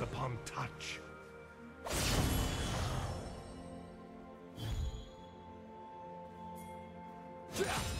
upon touch. First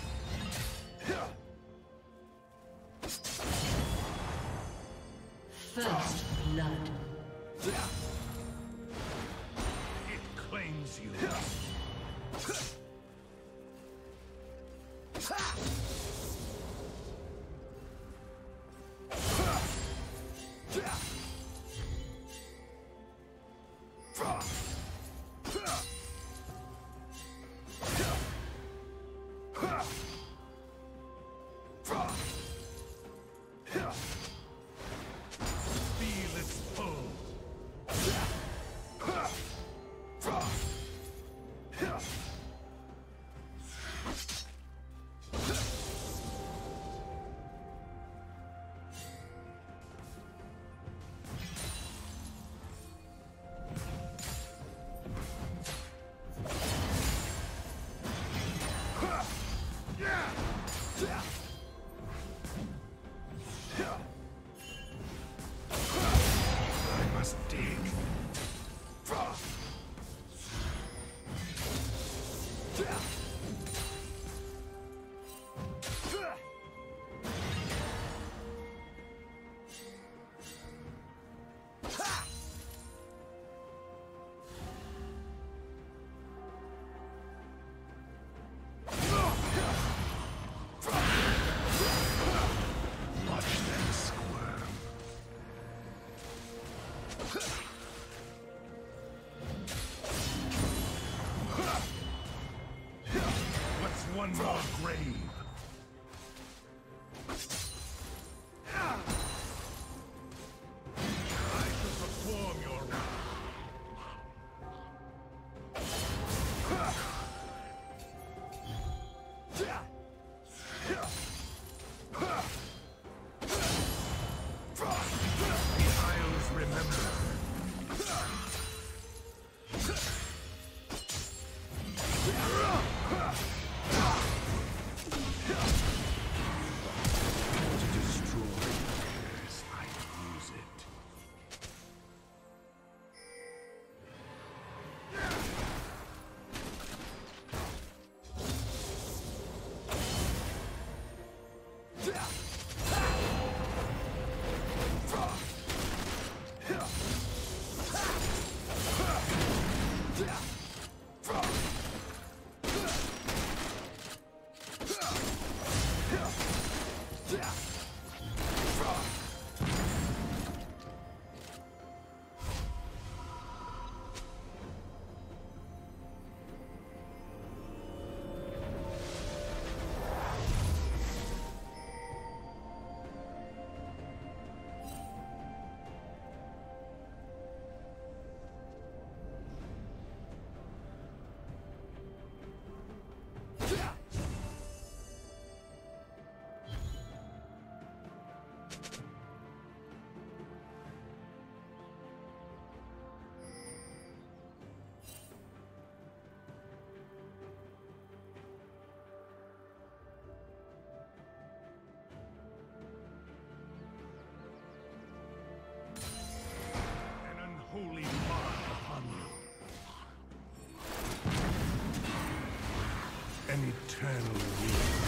An eternal will.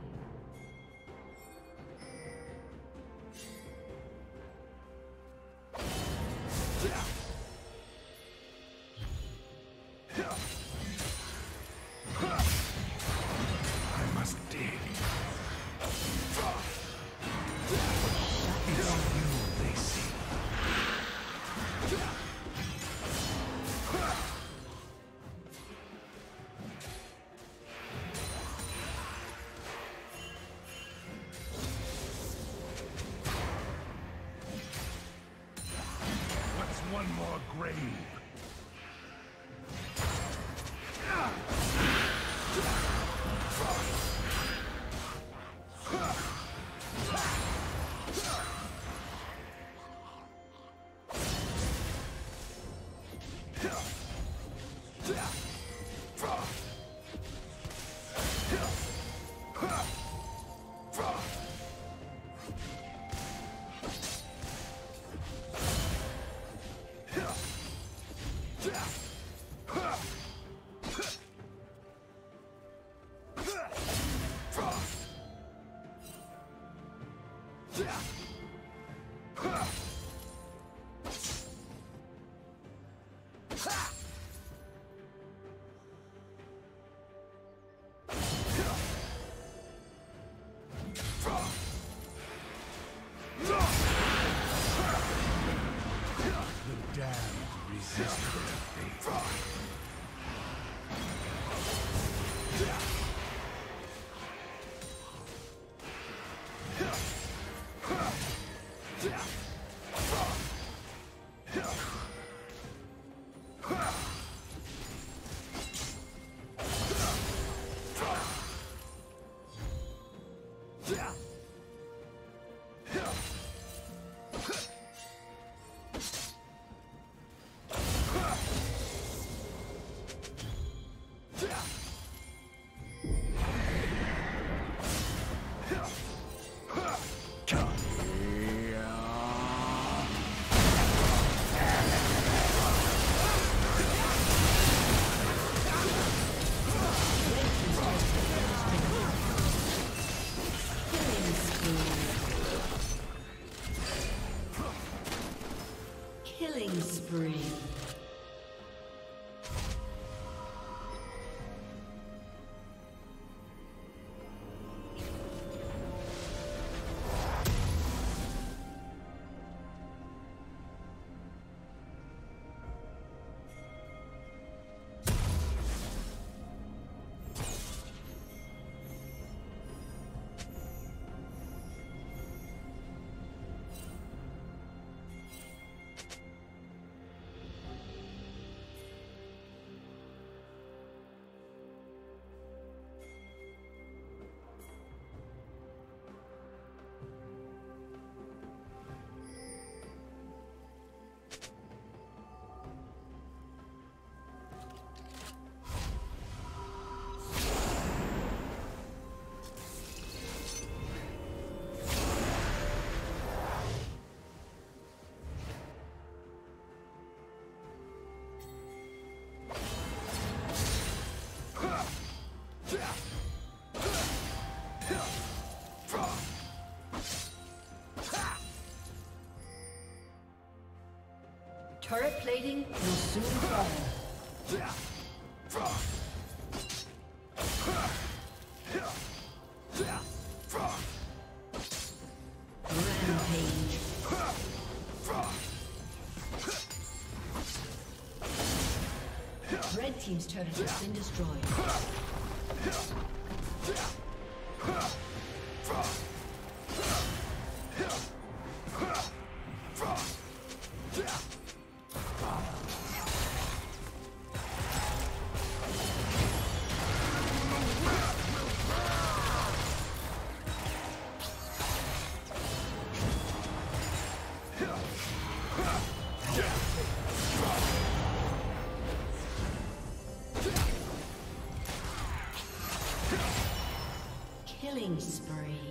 Their Turret plating will soon fall. Rampage. Red team's turret has been destroyed. Killing spree.